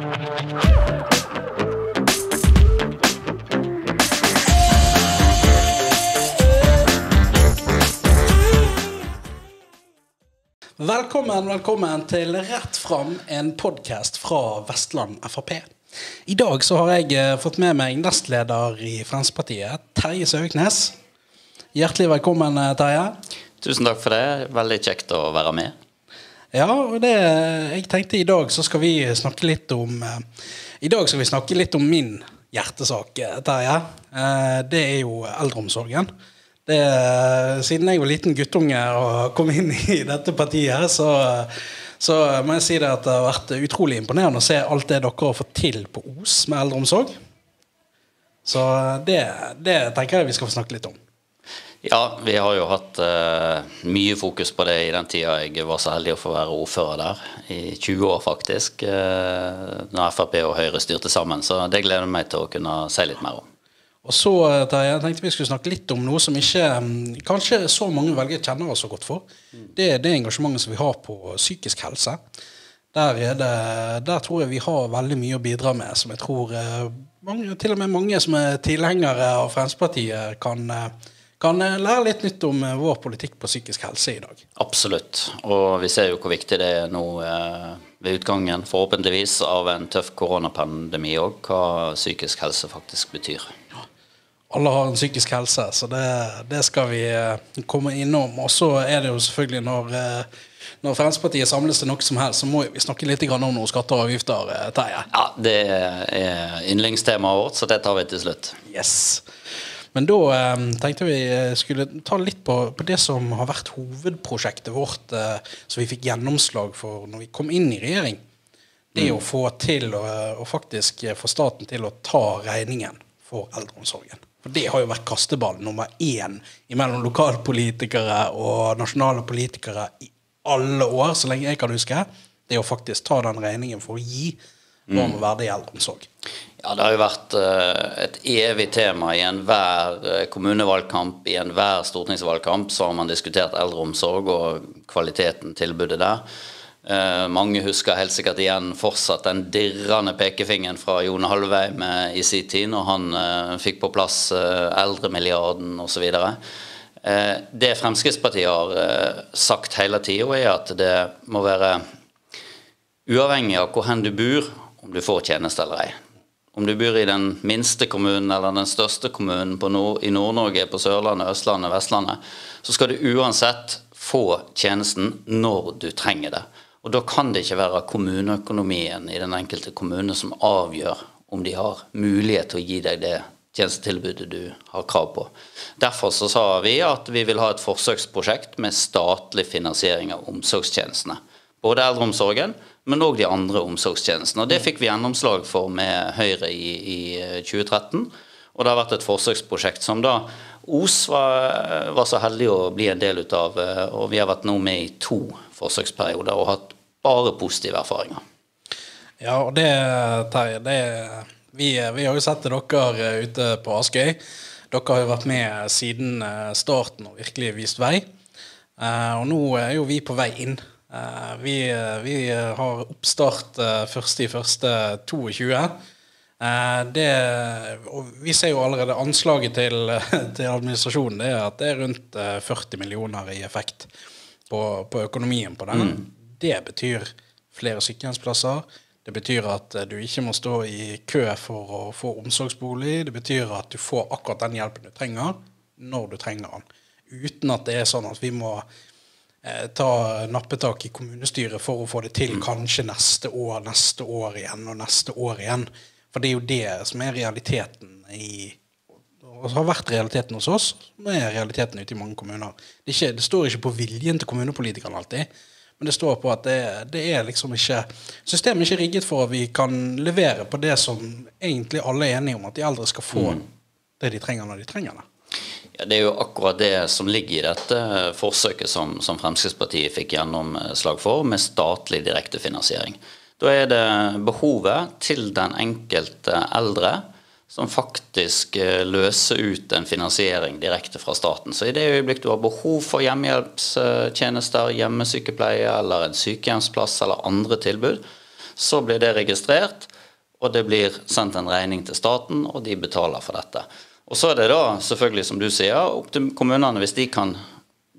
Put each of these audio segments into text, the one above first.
Velkommen, velkommen til Rett fram, en podkast fra Vestland Frp. I dag så har jeg eh, fått med meg nestleder i Fremskrittspartiet, Terje Søviknes. Hjertelig velkommen, eh, Terje. Tusen takk for det. Veldig kjekt å være med. Ja, og det, jeg tenkte i dag så skal vi snakke litt om eh, I dag skal vi snakke litt om min hjertesak, eh, Terje. Eh, det er jo eldreomsorgen. Det, siden jeg var liten guttunge og kom inn i dette partiet, så, så må jeg si det at det har vært utrolig imponerende å se alt det dere har fått til på Os med eldreomsorg. Så det, det tenker jeg vi skal få snakke litt om. Ja, vi har jo hatt uh, mye fokus på det i den tida jeg var så heldig å få være ordfører der. I 20 år, faktisk. Uh, når Frp og Høyre styrte sammen. Så det gleder jeg meg til å kunne si litt mer om. Og så Terje, jeg tenkte vi skulle snakke litt om noe som ikke mm, kanskje så mange velgere kjenner oss så godt for. Det er det engasjementet som vi har på psykisk helse. Der, er det, der tror jeg vi har veldig mye å bidra med, som jeg tror eh, mange, til og med mange som er tilhengere av Fremskrittspartiet, kan, eh, kan eh, lære litt nytt om vår politikk på psykisk helse i dag. Absolutt. Og vi ser jo hvor viktig det er nå eh, ved utgangen, forhåpentligvis, av en tøff koronapandemi òg, hva psykisk helse faktisk betyr alle har en psykisk helse, så det, det skal vi uh, komme innom. Og så er det jo selvfølgelig når, når Fremskrittspartiet samles til noe som helst, så må vi snakke litt om noen skatter og avgifter. Terje. Ja, det er yndlingstemaet vårt, så det tar vi til slutt. Yes. Men da eh, tenkte vi skulle ta litt på, på, det som har vært hovedprosjektet vårt, eh, som vi fikk gjennomslag for når vi kom inn i regjering. Det mm. å få til å, å faktisk få staten til å ta regningen for eldreomsorgen. For det har jo vært kasteball nummer én mellom lokalpolitikere og nasjonale politikere i alle år, så lenge jeg kan huske. Det å faktisk ta den regningen for å gi barn det verdig eldreomsorg. Ja, det har jo vært uh, et evig tema i enhver uh, kommunevalgkamp, i enhver stortingsvalgkamp, så har man diskutert eldreomsorg og kvaliteten, tilbudet der. Uh, mange husker helt sikkert igjen fortsatt den dirrende pekefingeren fra Jone Halvheim i sin tid, når han fikk på plass eldremilliarden osv. Det Fremskrittspartiet har sagt hele tida, er at det må være uavhengig av hvor hen du bor, om du får tjeneste eller ei. Om du bor i den minste kommunen eller den største kommunen nord i Nord-Norge, på Sørlandet, Østlandet, Vestlandet, så skal du uansett få tjenesten når du trenger det. Og da kan det ikke være kommuneøkonomien i den enkelte kommune som avgjør om de har mulighet til å gi deg det tjenestetilbudet du har krav på. Derfor så sa vi at vi vil ha et forsøksprosjekt med statlig finansiering av omsorgstjenestene. Både eldreomsorgen, men òg de andre omsorgstjenestene. Og Det fikk vi gjennomslag for med Høyre i, i 2013. Og det har vært et forsøksprosjekt som da Os var, var, så heldig å bli en del av, og vi har vært nå med i to forsøksperioder og hatt bare positive erfaringer. Ja, og det, Terje, det, vi, vi, har jo sett dere ute på Askøy. Dere har jo vært med siden eh, starten og virkelig vist vei. Eh, og nå er jo vi på vei inn. Eh, vi, vi har oppstart 1.1.22. Det, og vi ser jo allerede anslaget til, til administrasjonen det er at det er rundt 40 millioner i effekt på, på økonomien på den. Mm. Det betyr flere sykehjemsplasser. Det betyr at du ikke må stå i kø for å få omsorgsbolig. Det betyr at du får akkurat den hjelpen du trenger, når du trenger den. Uten at det er sånn at vi må eh, ta nappetak i kommunestyret for å få det til mm. kanskje neste år, neste år igjen og neste år igjen. For det er jo det som er realiteten i og har vært realiteten hos oss, Det er realiteten ute i mange kommuner. Det, ikke, det, står ikke på viljen til kommunepolitikerne alltid, men det står på at det, det, er liksom ikke Systemet er ikke rigget for at vi kan levere på det som egentlig alle er enige om, at de eldre skal få mm. det de trenger når de trenger det. Det er jo akkurat det som ligger i dette forsøket som, som Fremskrittspartiet fikk gjennomslag for, med statlig direktefinansiering. Da er det behovet til den enkelte eldre som faktisk eh, løser ut en finansiering direkte fra staten. Så i det øyeblikk du har behov for hjemmehjelpstjenester, hjemmesykepleie eller en sykehjemsplass eller andre tilbud, Så blir det registrert, og det blir sendt en regning til staten, og de betaler for dette. Og så er det da selvfølgelig, som du sier, opp til kommunene hvis de kan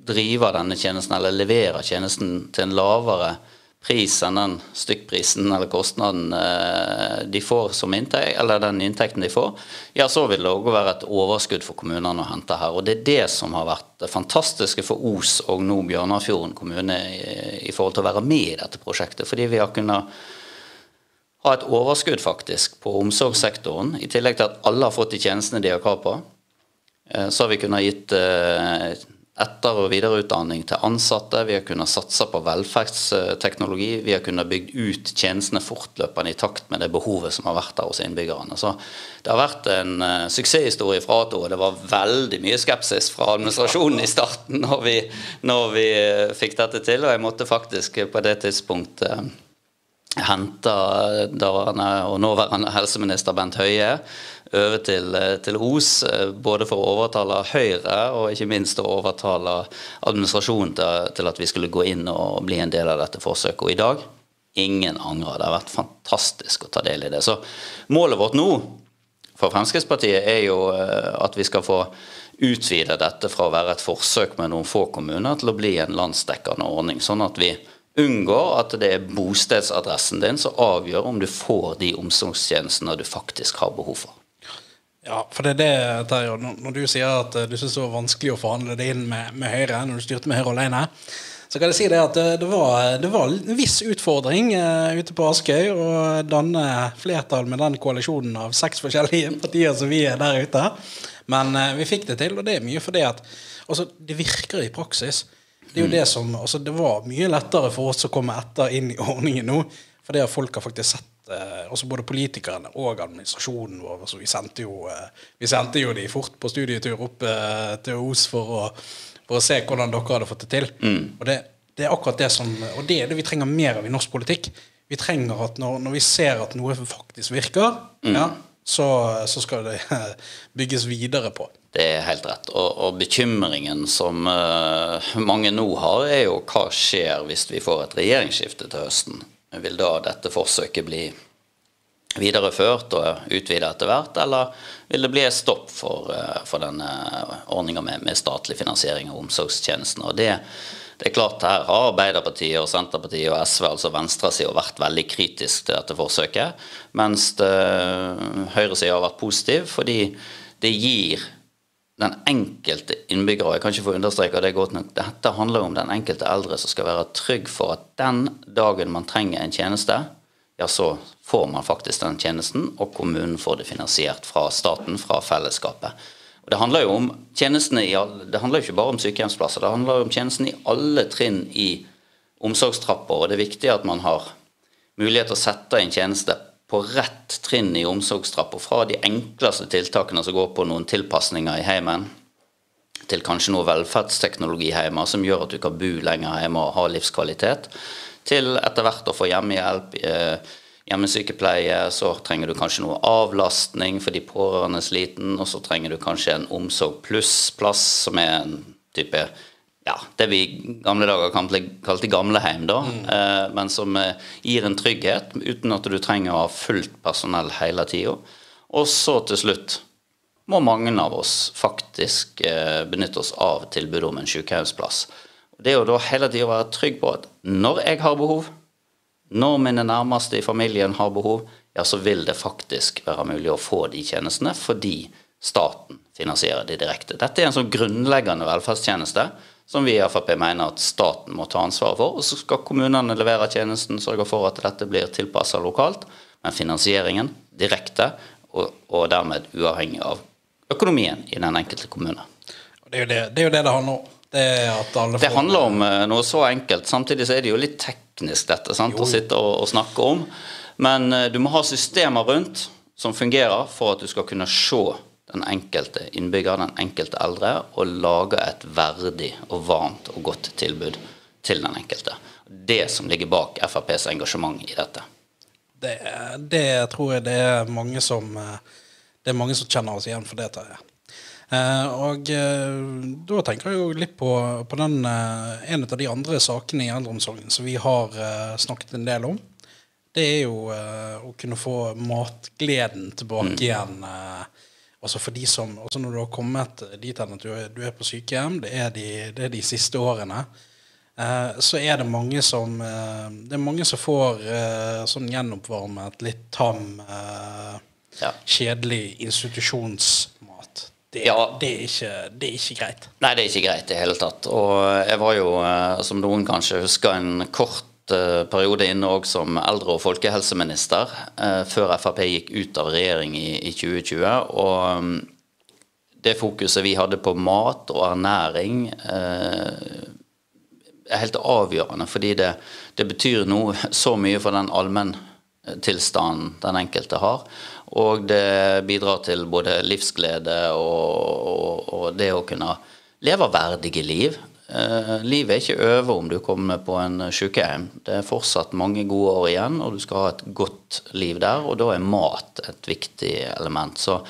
drive denne tjenesten eller levere tjenesten til en lavere pris enn den stykkprisen eller kostnaden eh, de får som inntekt, eller den inntekten de får, ja, så vil det òg være et overskudd for kommunene å hente her. Og det er det som har vært det fantastiske for Os og nå Bjørnafjorden kommune i, forhold til å være med i dette prosjektet. Fordi vi har kunnet ha et overskudd faktisk på omsorgssektoren, i tillegg til at alle har fått de tjenestene de har krav på. Eh, så har vi kunnet gitt eh, etter- og videreutdanning til ansatte. Vi har kunnet satse på velferdsteknologi. Vi har kunnet bygd ut tjenestene fortløpende i takt med det behovet som har vært der hos innbyggerne. Så det har vært en uh, suksesshistorie fra Ato, og det var veldig mye skepsis fra administrasjonen i starten når vi, når vi fikk dette til. Og jeg måtte faktisk på det tidspunktet uh, hente daværende og nåværende helseminister Bent Høie over til, eh, til Os, eh, både for å overtale Høyre og ikke minst å overtale administrasjonen til, til, at vi skulle gå inn og bli en del av dette forsøket. Og i dag ingen angrer. Det har vært fantastisk å ta del i det. Så målet vårt nå for Fremskrittspartiet er jo eh, at vi skal få utvide dette fra å være et forsøk med noen få kommuner til å bli en landsdekkende ordning. Sånn at vi unngår at det er bostedsadressen din som avgjør om du får de omsorgstjenestene du faktisk har behov for. Ja, for det er det, Terje. Når du sier at eh, du syns det var vanskelig å forhandle det inn med, med Høyre når du styrte med Høyre alene, så kan jeg si det at eh, det var, det var en viss utfordring uh, ute på Askøy å danne flertall med den koalisjonen av seks forskjellige partier som vi er der ute. Men uh, vi fikk det til, og det er mye fordi at altså, det virker i praksis. Det er jo mm. det som, altså, det var mye lettere for oss å komme etter inn i ordningen nå, For det at folk har faktisk sett eh, også både politikerne og administrasjonen vår altså vi, sendte jo, eh, vi sendte jo de fort på studietur opp eh, til Os for å, for å, se hvordan dere hadde fått det til. Mm. Og det, det, er akkurat det som Og det er det vi trenger mer av i norsk politikk. Vi trenger at når, når vi ser at noe faktisk virker, mm. ja, så, så, skal det bygges videre på. Det er helt rett. Og, og bekymringen som uh, mange nå har, er jo hva skjer hvis vi får et regjeringsskifte til høsten. Vil da dette forsøket bli videreført og utvidet etter hvert, eller vil det bli et stopp for, uh, for denne ordninga med, med, statlig finansiering av omsorgstjenestene? Og det, det, er klart Her har Arbeiderpartiet og Senterpartiet og SV, altså venstresida, vært veldig kritisk til dette forsøket, mens høyresida har vært positiv fordi det gir den enkelte innbygger, og jeg kan ikke få understreka det godt nok, dette handler om den enkelte eldre som skal være trygg for at den dagen man trenger en tjeneste, ja, så får man faktisk den tjenesten, og kommunen får det finansiert fra staten, fra fellesskapet. Og det handler jo om tjenestene i det handler jo ikke bare om sykehjemsplasser, det handler jo om tjenestene i alle trinn i omsorgstrapper, og det er viktig at man har mulighet til å sette inn tjeneste på rett trinn i omsorgstrappa, fra de enkleste tiltakene som går på noen tilpasninger i heimen, til kanskje noe velferdsteknologi hjemme som gjør at du kan bo lenger hjemme og ha livskvalitet, til etter hvert å få hjemmehjelp, eh, hjemmesykepleie, så trenger du kanskje noe avlastning for de pårørende sliten, og så trenger du kanskje en Omsorg pluss-plass, som er en type ja, det vi i gamle dager kalte gamleheim, da, mm. eh, men som eh, gir en trygghet uten at du trenger å ha fullt personell hele tida. Og så til slutt må mange av oss faktisk eh, benytte oss av tilbudet om en sykehjemsplass. Det er jo da hele tida være trygg på at når jeg har behov, når mine nærmeste i familien har behov, ja, så vil det faktisk være mulig å få de tjenestene fordi staten finansierer de direkte. Dette er en sånn grunnleggende velferdstjeneste som vi i Frp mener at staten må ta ansvaret for. Og så skal kommunene levere tjenesten, sørge for at dette blir tilpassa lokalt. Men finansieringen direkte, og, og, dermed uavhengig av økonomien i den enkelte kommune. Det er jo det det, er jo det, det handler om. Det, det handler om uh, noe så enkelt. Samtidig så er det jo litt teknisk, dette, sant, å sitte og, og, snakke om. Men uh, du må ha systemer rundt som fungerer for at du skal kunne se den enkelte innbygger, den enkelte eldre, og lage et verdig og varmt og godt tilbud til den enkelte. Det som ligger bak FrPs engasjement i dette. Det, det tror jeg det er mange som det er mange som kjenner oss igjen for det. Terje. Eh, og eh, da tenker jeg jo litt på, på den, eh, en av de andre sakene i eldreomsorgen som vi har snakket en del om. det er jo å kunne få matgleden tilbake igjen. Altså for de som, også Når du har kommet dit hen at du er, på sykehjem, det er de, det er de siste årene, eh, så er det mange som eh, Det er mange som får eh, sånn gjenoppvarmet, litt tam, eh, Ja. kjedelig institusjonsmat. Det, Ja. det, er ikke, det er ikke greit. Nei, det er ikke greit i det hele tatt. Og jeg var jo, eh, som noen kanskje husker, en kort periode inne òg som eldre- og folkehelseminister eh, før Frp gikk ut av regjering i, i 2020. Og mm, det fokuset vi hadde på mat og ernæring eh, er helt avgjørende, fordi det, det betyr noe så mye for den allmenntilstanden den enkelte har. Og det bidrar til både livsglede og, og, og det å kunne leve verdige liv. Eh, livet er ikke over om du kommer på en sykehjem. Det er fortsatt mange gode år igjen, og du skal ha et godt liv der. Og da er mat et viktig element. Så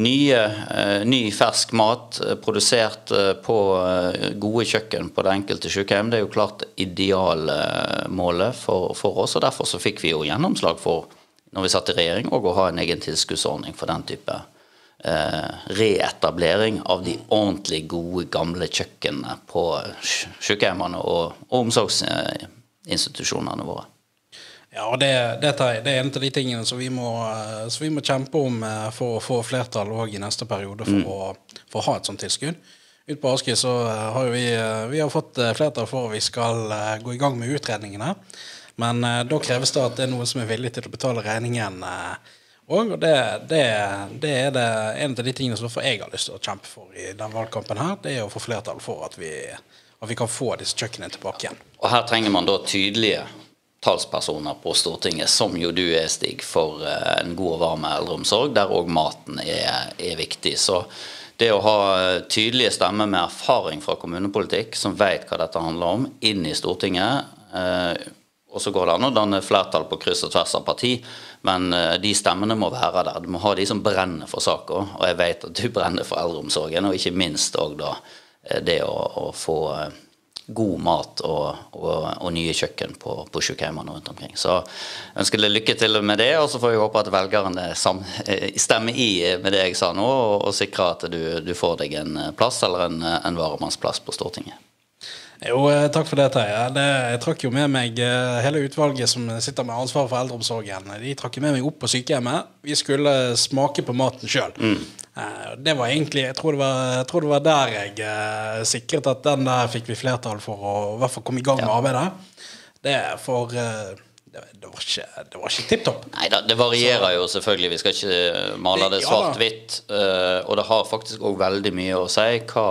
nye, eh, ny fersk mat eh, produsert på gode kjøkken på det enkelte sykehjem, det er jo klart idealmålet for, for oss. Og derfor så fikk vi jo gjennomslag for, når vi satt i regjering, å ha en egen tilskuddsordning for den type eh, reetablering av de ordentlig gode, gamle kjøkkenene på sy- sykehjemmene og, og omsorgsinstitusjonene våre. Ja, og det, dette, det er en av de tingene som vi må, eh, som vi må kjempe om eh, for å få flertall òg i neste periode for, å, for å ha et sånt tilskudd. Ut på Askøy så eh, har vi, eh, vi har fått eh, flertall for at vi skal eh, gå i gang med utredningene. Men eh, da kreves det at det er noen som er villig til å betale regningen òg. Og det, det, det er det, en av de tingene som jeg har lyst til å kjempe for i denne valgkampen her. Det er å få flertall for at vi, at vi kan få disse kjøkkenene tilbake igjen. Og her trenger man da tydelige talspersoner på Stortinget, som jo du er, Stig, for eh, en god og varm eldreomsorg, der òg maten er, er viktig. Så det å ha tydelige stemmer med erfaring fra kommunepolitikk, som vet hva dette handler om, inn i Stortinget eh, Og så går det an å danne flertall på kryss og tvers av parti, men eh, de stemmene må være der. Du må ha de som brenner for saka, og jeg vet at du brenner for eldreomsorgen, og ikke minst òg da eh, det å, å få eh, god mat og, og, og nye kjøkken på, på sykehjemmene rundt omkring. Så jeg ønsker deg lykke til med det, og så får jeg håpe at velgerne stemmer i med det jeg sa nå, og, og sikrer at du, du får deg en plass eller en, en varemannsplass på Stortinget. Jo, eh, takk for det, Terje. Det, jeg trakk jo med meg eh, hele utvalget som sitter med ansvar for eldreomsorgen. De trakk jo med meg opp på sykehjemmet. Vi skulle smake på maten sjøl. Det var egentlig Jeg tror det var, jeg tror det var der jeg eh, sikret at den der fikk vi flertall for å i hvert fall komme i gang med arbeidet. Det for eh, det, var ikke, det var ikke tipp topp. Nei da, det varierer jo selvfølgelig. Vi skal ikke male det Ja svart-hvitt. eh, Og det har faktisk òg veldig mye å si hva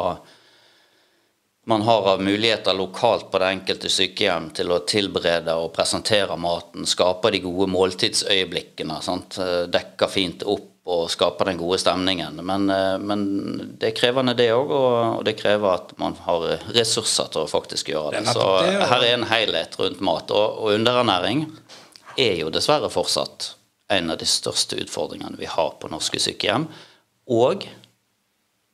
man har av muligheter lokalt på det enkelte sykehjem til å tilberede og presentere maten, skape de gode måltidsøyeblikkene. Sant? dekker fint opp og skape den gode stemningen. Men, eh, men det er krevende det òg, og det krever at man har ressurser til å faktisk gjøre det. Så og- her er en helhet rundt mat. Og, og underernæring er jo dessverre fortsatt en av de største utfordringene vi har på norske sykehjem. Og,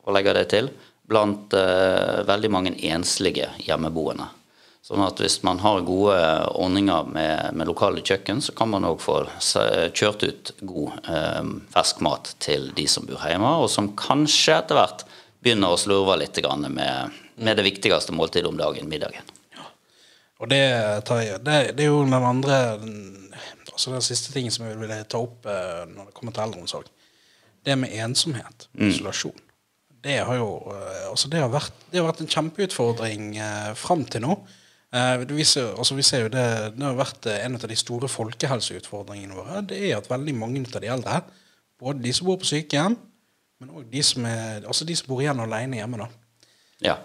og legger det til, blant eh, veldig mange enslige hjemmeboende. Sånn at hvis man har gode ordninger med, med lokale kjøkken, så kan man òg få kjørt ut god eh, fersk mat til de som bor hjemme, og som kanskje etter hvert begynner å slurve litt grann med, med det viktigste måltidet om dagen, middagen. Og det, jeg, det, det er jo den andre Altså den siste tingen som jeg ville ta opp eh, når det kommer til eldreomsorg. Det med ensomhet, isolasjon. Det har jo eh, altså det har vært, det har vært en kjempeutfordring eh, fram til nå. Eh, viser, altså vi ser jo det, det har vært eh, en av de store folkehelseutfordringene våre. Det er at veldig mange av de eldre, både de som bor på sykehjem, men òg de, som er- altså de som bor igjen alene hjemme, da Ja.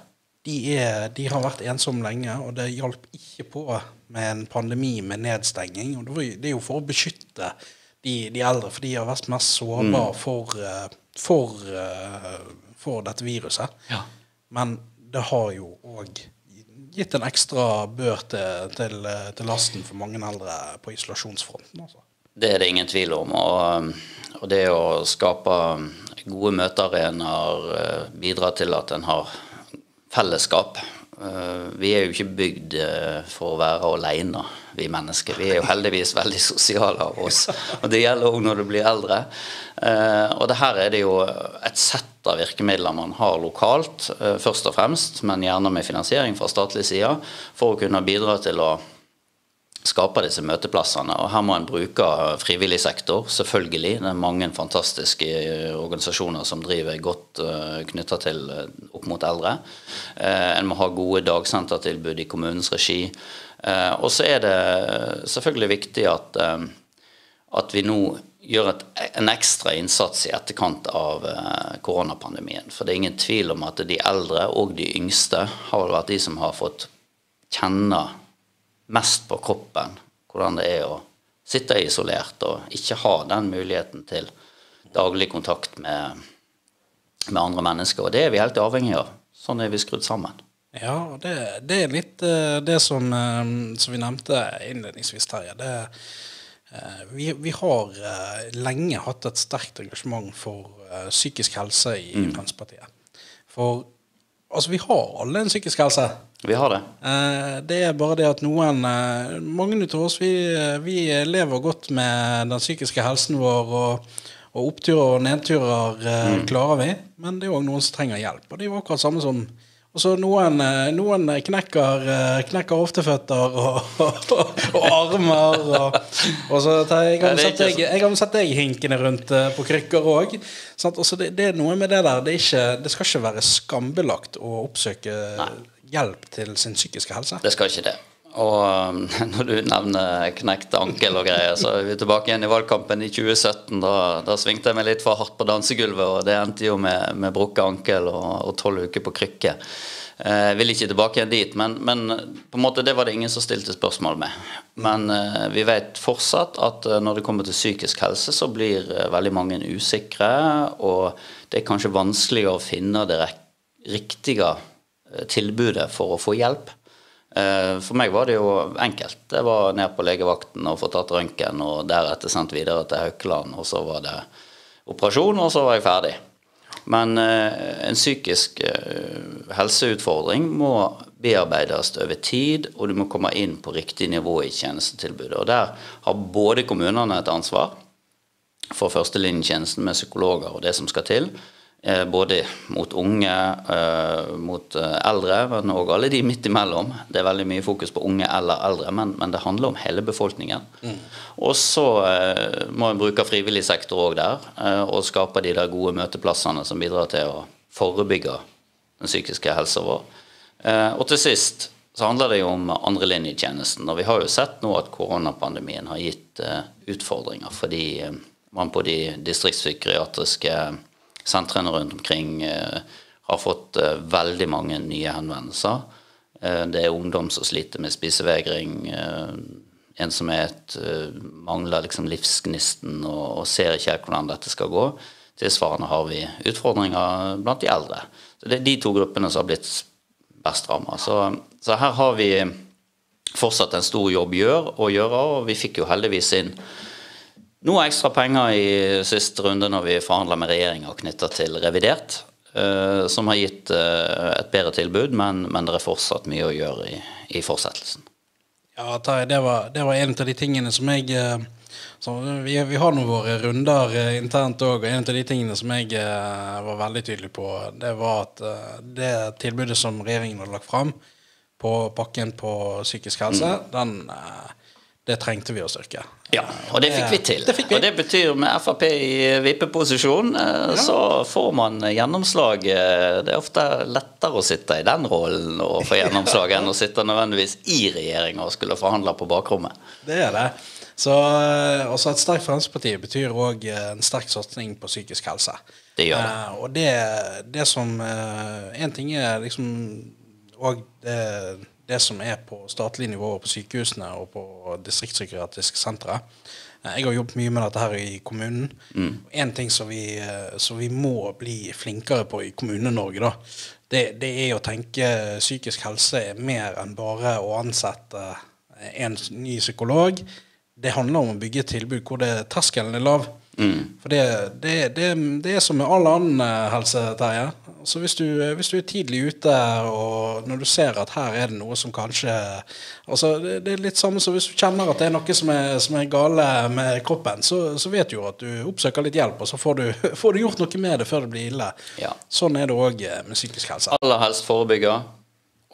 de, er, de har vært ensomme lenge, og det hjalp ikke på med en pandemi med nedstenging. Og det, var, det er jo for å beskytte de, de eldre, for de har vært mest sårbare for, eh, for, eh, for dette viruset. Ja. Men det har jo òg gitt en ekstra bør til, til, til lasten for mange eldre på isolasjonsfronten. Altså. Det er det ingen tvil om. Og, og det å skape gode møtearenaer, bidrar bidra til at en har fellesskap Eh, vi er jo ikke bygd eh, for å være alene, vi mennesker. Vi er jo heldigvis veldig sosiale av oss. Og det gjelder òg når du blir eldre. Eh, og det her er det jo et sett av virkemidler man har lokalt, først og fremst, men gjerne med finansiering fra statlig side, for å kunne bidra til å skape disse møteplassene. Og her må en bruke frivillig sektor, selvfølgelig. Det er mange fantastiske organisasjoner som driver godt eh, knytta til opp mot eldre. En må ha gode dagsentertilbud i kommunens regi. Og så er det selvfølgelig viktig at, at vi nå gjør et, en ekstra innsats i etterkant av koronapandemien. For det er ingen tvil om at de eldre og de yngste har vært de som har fått kjenne mest på kroppen hvordan det er å sitte isolert og ikke ha den muligheten til daglig kontakt med, med andre mennesker. Og det er vi helt avhengig av. Sånn er vi skrudd sammen. Ja, og det, det er litt uh, det som, uh, som, vi nevnte innledningsvis, Terje. Det, uh, vi, vi, har lenge hatt et sterkt engasjement for psykisk helse i mm. Fremskrittspartiet. For altså, vi har alle en psykisk helse. Vi har det. Eh, det er bare det at noen eh, Mange av oss vi, vi, lever godt med den psykiske helsen vår, og, og oppturer og nedturer eh, mm. klarer vi. Men det er òg noen som trenger hjelp. Og det er jo akkurat samme som og så noen, noen knekker, knekker hofteføtter og, og, og, armer. Og, og så jeg har sett deg, jeg har sett deg hinkende rundt på krykker òg. Det, det, er noe med det der. Det, ikke, det skal ikke være skambelagt å oppsøke Nei hjelp til sin psykiske helse? Det skal ikke det. Og um, når du nevner knekt ankel og greier, så er vi tilbake igjen i valgkampen i 2017. Da, da svingte jeg meg litt for hardt på dansegulvet, og det endte jo med, med brukket ankel og tolv uker på krykke. Eh, jeg vil ikke tilbake igjen dit, men, men, på en måte det var det ingen som stilte spørsmål med. Men eh, vi vet fortsatt at eh, når det kommer til psykisk helse, så blir veldig mange usikre, og det er kanskje vanskelig å finne det riktige tilbudet for å få hjelp. Eh, for meg var det jo enkelt. Jeg var ned på legevakten og få tatt røntgen, og deretter sendt videre til Haukeland, og så var det operasjon, og så var jeg ferdig. Men eh, en psykisk helseutfordring må bearbeides over tid, og du må komme inn på riktig nivå i tjenestetilbudet. Og der har både kommunene et ansvar for førstelinjetjenesten med psykologer og det som skal til, Eh, både mot unge, eh, mot eh, eldre, men òg alle de midt imellom. Det er veldig mye fokus på unge eller eldre, men, men det handler om hele befolkningen. Mm. Og så må en bruke frivillig sektor òg der, og skape de der gode møteplassene som bidrar til å forebygge den psykiske helsa vår. Og til sist så handler det jo om andrelinjetjenesten. Og vi har jo sett nå at koronapandemien har gitt utfordringer fordi man på de distriktspsykiatriske sentrene rundt omkring eh, har fått eh, veldig mange nye henvendelser. Eh, det er ungdom som sliter med spisevegring, ensomhet, mangler liksom livsgnisten og, ser ikke hvordan dette skal gå. Tilsvarende har vi utfordringer blant de eldre. Så Det er de to gruppene som har blitt best ramma. Så, så, her har vi fortsatt en stor jobb å gjøre, og vi fikk jo heldigvis inn noe ekstra penger i siste runde når vi forhandla med regjeringa knytta til revidert, uh, som har gitt uh, et bedre tilbud, men, men, det er fortsatt mye å gjøre i, i fortsettelsen. Ja, Terje, det, det, var en av de tingene som jeg uh, vi, vi, har nå våre runder internt òg, og en av de tingene som jeg var veldig tydelig på, det var at det tilbudet som regjeringen hadde lagt fram på pakken på psykisk helse, mm. den det trengte vi å styrke. Ja, og det fikk vi til. Det fikk vi. Og det betyr med Frp i vippeposisjon, eh, så får man gjennomslag. Eh, det er ofte lettere å sitte i den rollen og få gjennomslag enn å sitte nødvendigvis i regjeringa og skulle forhandle på bakrommet. Det er det. Så eh, også Et sterkt Fremskrittsparti betyr òg en sterk satsing på psykisk helse. Det gjør det. og det, det som En ting er liksom òg det det som er på statlig nivå på sykehusene og på distriktspsykiatriske sentre. Eh, jeg har jobbet mye med dette her i kommunen. Mm. En ting som vi, eh, som vi, må bli flinkere på i Kommune-Norge, det, det, er å tenke psykisk helse er mer enn bare å ansette en ny psykolog. Det handler om å bygge et tilbud hvor det, terskelen er lav. For det, det, det, det er som med all annen eh, helse, Terje. Så hvis du, eh, hvis du er tidlig ute, og når du ser at her er det noe som kanskje altså Det, det er litt samme som hvis du kjenner at det er noe som er, som er gale med kroppen, så, så vet du jo at du oppsøker litt hjelp, og så får du, får du gjort noe med det før det blir ille. Ja. Sånn er det òg med psykisk helse. Aller helst forebygge,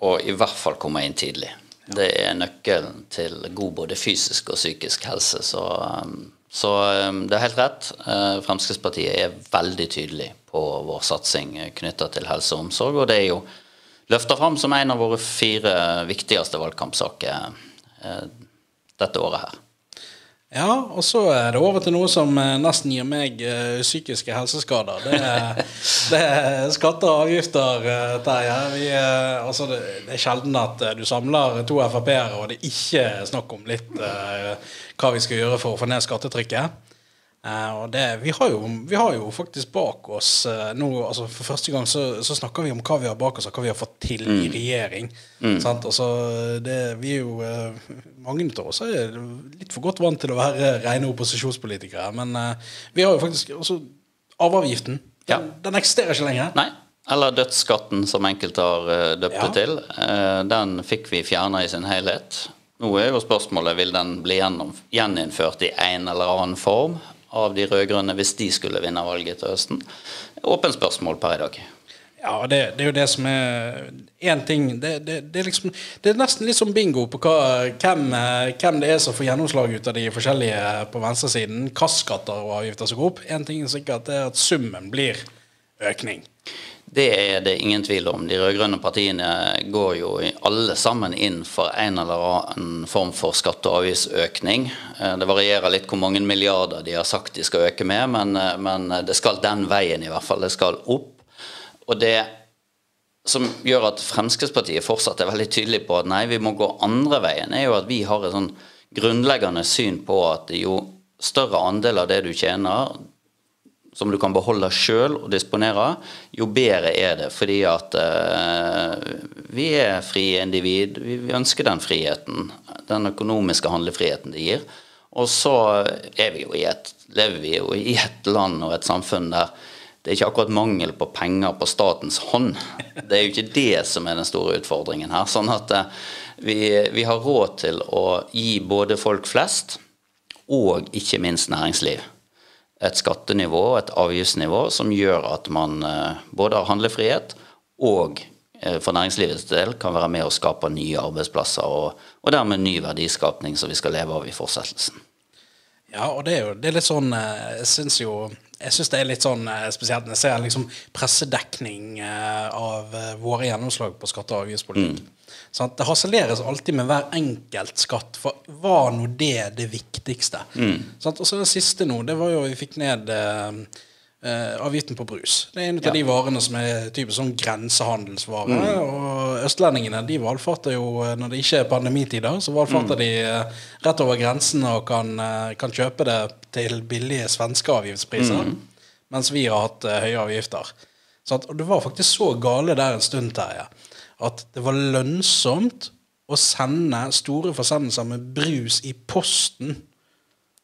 og i hvert fall komme inn tidlig. Det er nøkkelen til god både fysisk og psykisk helse. Så, um, så um, det er helt rett. Uh, Fremskrittspartiet er veldig tydelig på vår satsing knytta til helse og omsorg. Og det er jo løfta fram som en av våre fire viktigste valgkampsaker dette året her. Ja, og så er det over til noe som eh, nesten gir meg eh, psykiske helseskader. Det er, det er skatter og avgifter, Terje. Eh, altså det, det er sjelden at du samler to Frp-ere, og det ikke er snakk om litt hva vi skal gjøre for å få ned skattetrykket. Eh, og det, vi, har jo, vi har jo faktisk bak oss uh, nå altså For første gang så, så snakker vi om hva vi har bak oss, og hva vi har fått til i regjering. Sant? Altså, det, vi er jo uh, Mange av oss er litt for godt vant til å være rene opposisjonspolitikere. Men eh, vi har jo faktisk også arveavgiften. Den, Ja. den eksisterer ikke lenger. Nei. Eller dødsskatten, som enkelte har uh, døpt Ja. det til. Eh, den fikk vi fjerna i sin helhet. Nå er jo spørsmålet vil den bli gjeninnført i en eller annen form av de rød-grønne hvis de skulle vinne valget til høsten. Åpent spørsmål per i dag. Ja, det, det er jo det som er én ting det, det, det, er liksom, det er nesten litt som bingo på hva, hvem, eh, hvem det er som får gjennomslag ut av de forskjellige på venstresiden. Hva skatter og avgifter som går opp. Én ting er sikkert, det er at summen blir økning. Det er det ingen tvil om. De rød-grønne partiene går jo alle sammen inn for en eller annen form for skatte- og avgiftsøkning. Eh, Det varierer litt hvor mange milliarder de har sagt de skal øke med, men, eh, men det skal den veien i hvert fall. Det skal opp. Og det som gjør at Fremskrittspartiet fortsatt er veldig tydelig på at nei, vi må gå andre veien, er jo at vi har et sånn grunnleggende syn på at jo større andel av det du tjener, som du kan beholde sjøl og disponere, jo bedre er det. Fordi at eh, vi er frie individ. Vi, vi ønsker den friheten. Den økonomiske handlefriheten det gir. Og så vi et, lever vi jo i et land og et samfunn der det er ikke akkurat mangel på penger på statens hånd. Det er jo ikke det som er den store utfordringen her. Sånn at eh, vi, vi har råd til å gi både folk flest og ikke minst næringsliv et skattenivå og et avgiftsnivå som gjør at man eh, både har handlefrihet og eh, for næringslivets del kan være med å skape nye arbeidsplasser og, og dermed ny verdiskapning som vi skal leve av i fortsettelsen. Ja, og det er jo det er litt sånn eh, Jeg syns jo jeg synes det er litt sånn spesielt når jeg ser liksom pressedekning av våre gjennomslag på skatte- og avgiftspolitikk. Sant? Det harseleres alltid med hver enkelt skatt, for var nå det det viktigste? Sant? Og så det siste nå, det var jo vi fikk ned eh, eh, avgiften på brus. Det er en av de varene som er typisk sånn grensehandelsvare. Og østlendingene de valfarter jo, eh, når det ikke er pandemitider, så valfarter de eh, rett over grensen og kan, kan kjøpe det til billige svenske avgiftspriser. Mens vi har hatt høye avgifter. Sant? Og det var faktisk så gale der en stund, Terje, at det var lønnsomt å sende store forsendelser med brus i posten.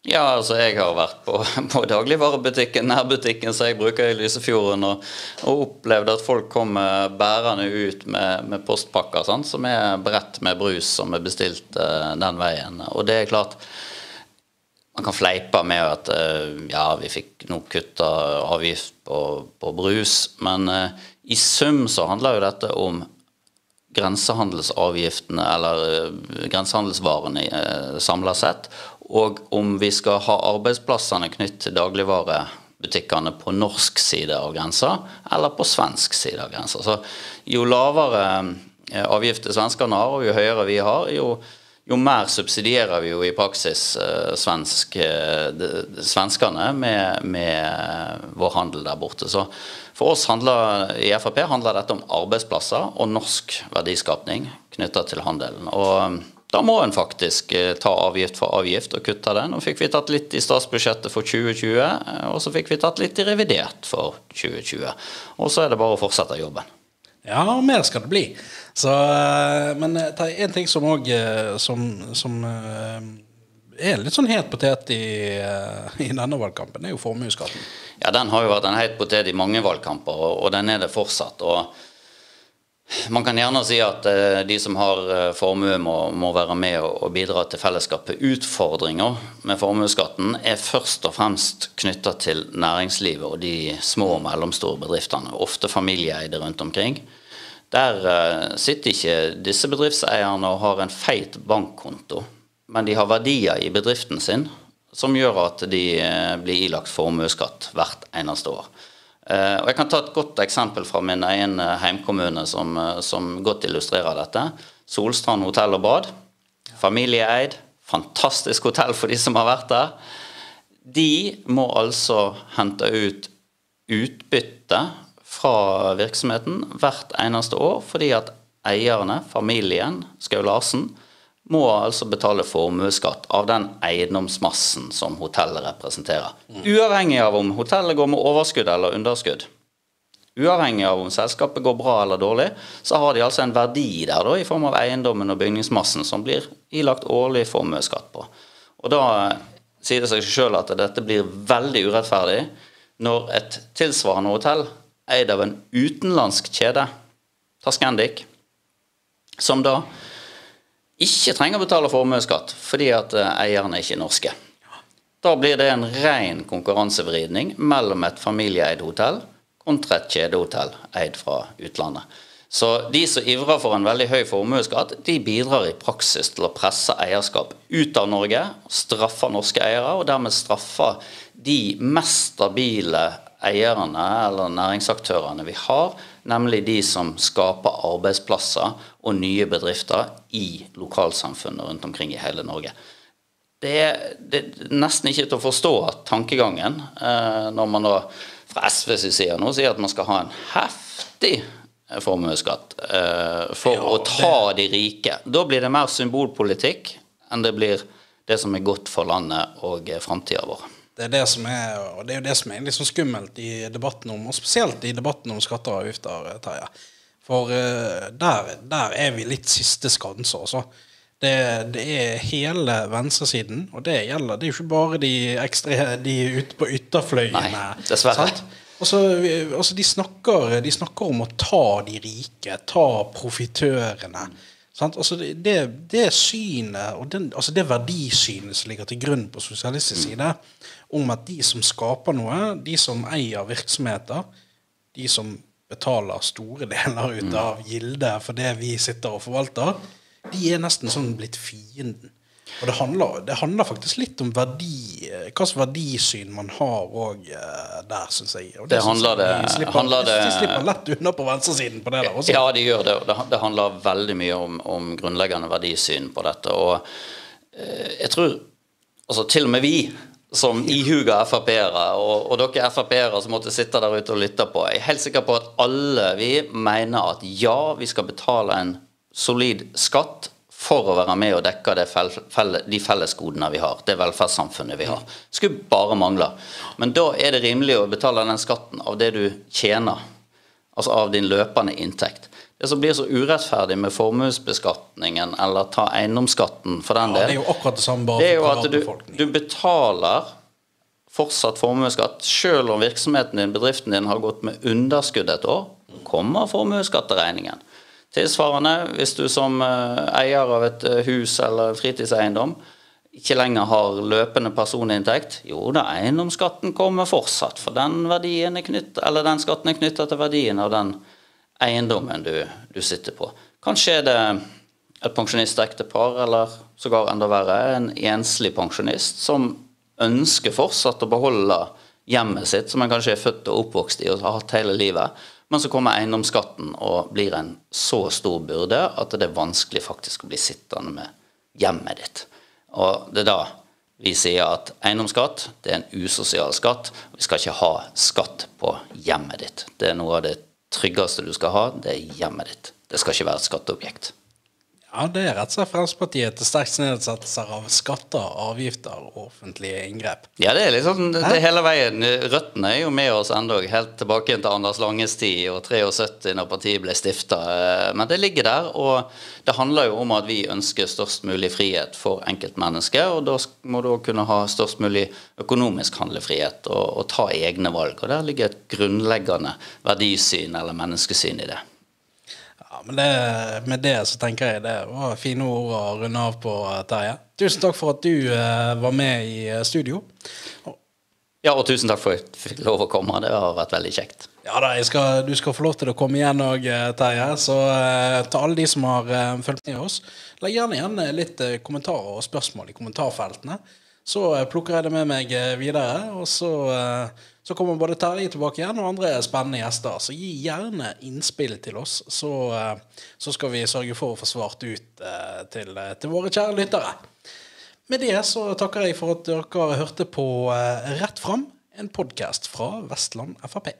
Ja, altså jeg har vært på, på dagligvarebutikken, nærbutikken som jeg bruker i Lysefjorden, og, og opplevd at folk kommer bærende ut med, med postpakker sant, som er bredt med brus som er bestilt uh, den veien. Og det er klart man kan fleipe med at eh, ja, vi fikk nå kutta avgift på, på brus, men uh, i sum så handler jo dette om grensehandelsavgiftene eller eh, grensehandelsvarene eh, samla sett, og om vi skal ha arbeidsplassene knyttet til dagligvarebutikkene på norsk side av grensa eller på svensk side av grensa. Så jo lavere eh, avgifter svenskene har, og jo høyere vi har, jo jo mer subsidierer vi jo i praksis eh, svensk, eh, de- svenskene med, med vår handel der borte. Så for oss handler, i Frp handler dette om arbeidsplasser og norsk verdiskapning knytta til handelen. Og eh, da må en faktisk eh, ta avgift for avgift og kutte den. Nå fikk vi tatt litt i statsbudsjettet for 2020, eh, og så fikk vi tatt litt i revidert for 2020. Og så er det bare å fortsette jobben. Ja, mer skal det bli. Så, eh, men en ting som òg som, som er litt sånn het potet i, i denne valgkampen, er jo formuesskatten. Ja, den har jo vært en heit potet i mange valgkamper, og, den er det fortsatt. og man kan gjerne si at eh, de som har eh, formue, må, må, være med og, bidra til fellesskapet. Utfordringer med formuesskatten er først og fremst knytta til næringslivet og de små og mellomstore bedriftene, ofte familieeide rundt omkring. Der uh, sitter ikke disse bedriftseierne og har en feit bankkonto, men de har verdier i bedriften sin som gjør at de uh, blir ilagt formuesskatt hvert eneste år. Uh, og Jeg kan ta et godt eksempel fra min egen heimkommune som, som godt illustrerer dette. Solstrand hotell og bad. Familieeid. Fantastisk hotell for de som har vært der. De må altså hente ut utbytte fra virksomheten hvert eneste år fordi at eierne, familien, Skau Larsen, må altså betale formuesskatt av den eiendomsmassen som hotellet representerer. Uavhengig av om hotellet går med overskudd eller underskudd. Uavhengig av om selskapet går bra eller dårlig, så har de altså en verdi der da, i form av eiendommen og bygningsmassen som blir ilagt årlig formuesskatt på. Og Da sier det seg selv at dette blir veldig urettferdig når et tilsvarende hotell eid av en utenlandsk kjede, ta som da ikke trenger å betale formuesskatt fordi at eh, eierne ikke er norske. Da blir det en ren konkurransevridning mellom et familieeid hotell kontra et kjedehotell eid fra utlandet. Så de som ivrer for en veldig høy formuesskatt, de bidrar i praksis til å presse eierskap ut av Norge, straffer norske eiere, og dermed straffer de mest stabile eierne eller næringsaktørene vi har, nemlig de som skaper arbeidsplasser og nye bedrifter i lokalsamfunnet rundt omkring i hele Norge. Det er, det er nesten ikke til å forstå tankegangen eh, når man da fra SVs side nå sier at man skal ha en heftig formuesskatt eh, for ja, å ta de rike. Da blir det mer symbolpolitikk enn det blir det som er godt for landet og framtida vår. Det er det som er, og det er jo det som er liksom skummelt i debatten om, og spesielt i debatten om skatter og avgifter, Terje. For uh, der, der, er vi litt siste skanse, altså. Det, det, er hele venstresiden, og det gjelder Det er jo ikke bare de ekstra de ute på ytterfløyene. Nei, dessverre. Altså, altså de, snakker, de, snakker, om å ta de rike, ta profitørene. Altså det, det, synet, og den, altså det verdisynet som ligger til grunn på sosialistisk mm. side, om at de som skaper noe, de som eier virksomheter, de som betaler store deler ut mm. av gildet for det vi sitter og forvalter, de er nesten sånn blitt fienden. Og det handler, det handler, faktisk litt om verdi, hva slags verdisyn man har òg eh, der, syns jeg. Og det, det handler det, de slipper, handler de slipper lett unna på venstresiden på det der også. Ja, de gjør det. og Det, handler veldig mye om, om, grunnleggende verdisyn på dette. Og eh, jeg tror altså til og med vi som ihuga Frp-ere, og, og, dere Frp-ere som måtte sitte der ute og lytte på, jeg er helt sikker på at alle vi mener at ja, vi skal betale en solid skatt for å være med og dekke felle, de fellesgodene vi har, det velferdssamfunnet vi har. Skulle bare mangle. Men da er det rimelig å betale den skatten av det du tjener, altså av din løpende inntekt. Det som blir så urettferdig med formuesbeskatningen eller ta eiendomsskatten for den ja, del, det er jo akkurat det samme bare det er jo at du, du betaler fortsatt formuesskatt selv om virksomheten din, bedriften din, har gått med underskudd et år. kommer formuesskatteregningen. Tilsvarende hvis du som eh, eier av et eh, hus eller fritidseiendom ikke lenger har løpende personinntekt, jo da, eiendomsskatten kommer fortsatt. For den, er knytt, den skatten er knytta til verdien av den eiendommen du, du, sitter på. Kanskje er det et pensjonistektepar, eller sågar enda verre, en enslig pensjonist som ønsker fortsatt å beholde hjemmet sitt, som en kanskje er født og oppvokst i og har hatt hele livet. Men så kommer eiendomsskatten og blir en så stor byrde at det er vanskelig faktisk å bli sittende med hjemmet ditt. Og det er da vi sier at eiendomsskatt det er en usosial skatt. Vi skal ikke ha skatt på hjemmet ditt. Det er noe av det tryggeste du skal ha, det er hjemmet ditt. Det skal ikke være et skatteobjekt. Ja, det er rett og slett Fremskrittspartiet til sterkt nedsettelser av skatter, avgifter og offentlige inngrep. Ja, det er liksom det er hele veien. Røttene er jo med oss ennå, helt tilbake til Anders Langes tid og 73 når partiet ble stifta. Men det ligger der, og det handler jo om at vi ønsker størst mulig frihet for enkeltmennesket. Og da må du òg kunne ha størst mulig økonomisk handlefrihet og, og ta egne valg. Og der ligger et grunnleggende verdisyn eller menneskesyn i det. Ja, men det, Med det så tenker jeg det var fine ord å runde av på, Terje. Tusen takk for at du eh, var med i eh, studio. Ja, og tusen takk for at jeg fikk lov å komme. Det har vært veldig kjekt. Ja da, skal, Du skal få lov til å komme igjen òg, eh, Terje. Så eh, til alle de som har eh, fulgt med oss, legg gjerne igjen litt eh, kommentarer og spørsmål i kommentarfeltene. Så plukker jeg det med meg videre. Og så så kommer både Terje tilbake igjen og andre spennende gjester. Så gi gjerne innspill til oss, så, eh, så skal vi sørge for å få svart ut eh, til, eh, til våre kjære lyttere. Med det så takker jeg for at dere hørte på Rett fram, en podkast fra Vestland Frp.